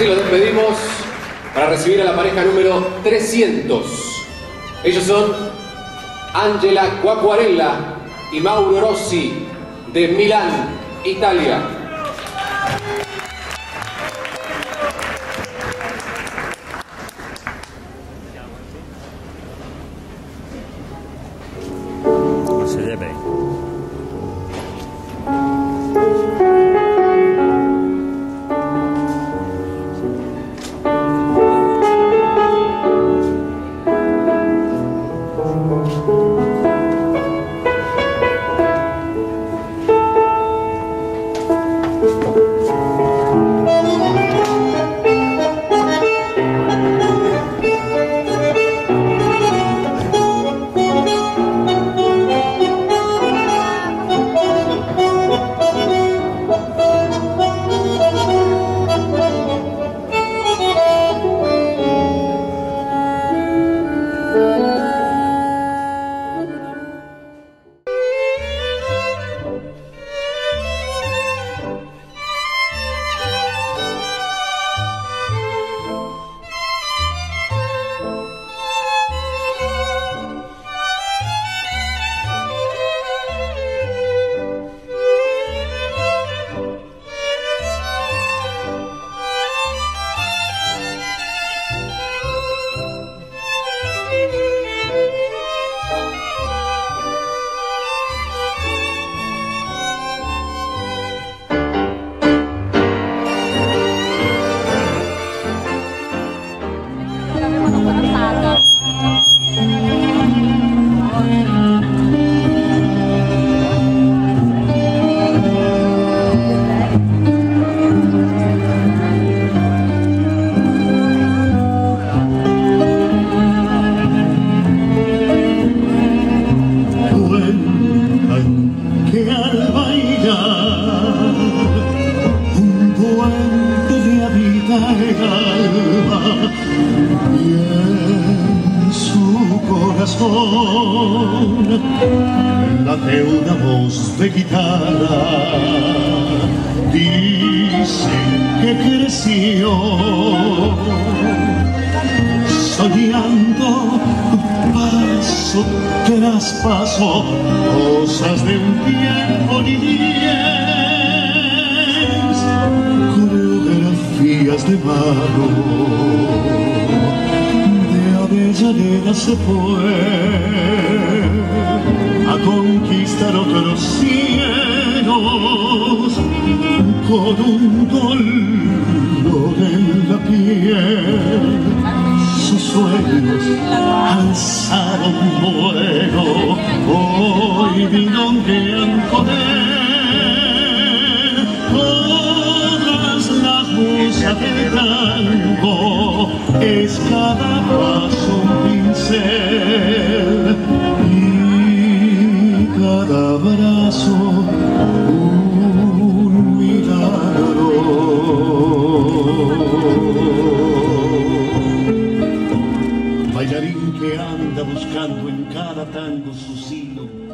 Así los despedimos para recibir a la pareja número 300. Ellos son Angela Guacuarella y Mauro Rossi de Milán, Italia. Se. Corazón late una voz de guitarra. Dicen que creció soñando paso tras paso cosas de un tiempo ni diez coreografías de mano de Avellaneda se fue a conquistar otros cielos con un dolor en la piel. Sus sueños alzaron vuelo, hoy vironguean con él. Todas las musas del tango es cada cantando sus himnos